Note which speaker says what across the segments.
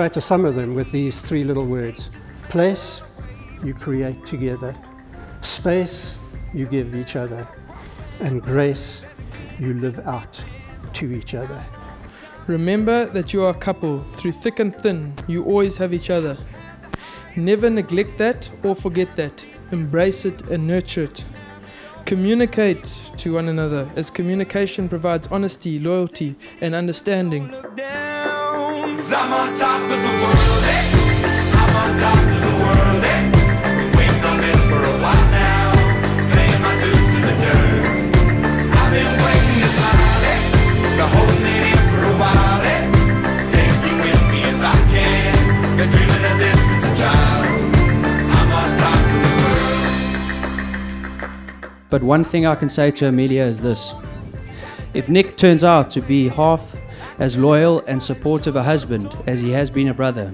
Speaker 1: try to sum of them with these three little words place, you create together, space, you give each other, and grace, you live out to each other.
Speaker 2: Remember that you are a couple. Through thick and thin, you always have each other. Never neglect that or forget that. Embrace it and nurture it. Communicate to one another, as communication provides honesty, loyalty, and understanding.
Speaker 3: 'Cause I'm on top of the world, eh? I'm on top of the world, eh? Waiting on this for a while now. Paying my dues to the dirt. I've been waiting eh? Been holding it in for a while, eh? Take you with me if I can. Been dreaming of this since a child. I'm on top of the world.
Speaker 4: But one thing I can say to Amelia is this if Nick turns out to be half as loyal and supportive a husband as he has been a brother,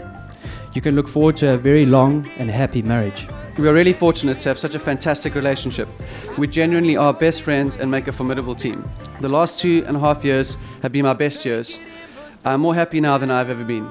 Speaker 4: you can look forward to a very long and happy marriage.
Speaker 5: We are really fortunate to have such a fantastic relationship. We genuinely are best friends and make a formidable team. The last two and a half years have been my best years. I'm more happy now than I've ever been.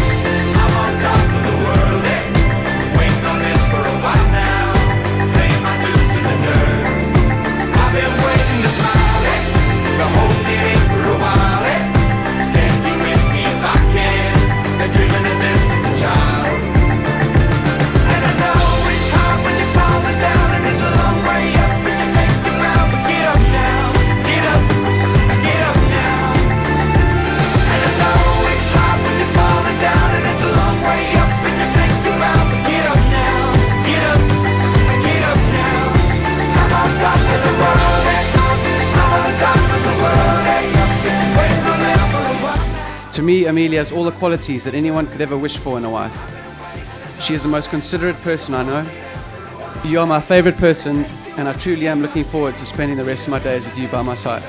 Speaker 5: To me, Amelia has all the qualities that anyone could ever wish for in a wife. She is the most considerate person I know. You are my favorite person, and I truly am looking forward to spending the rest of my days with you by my side.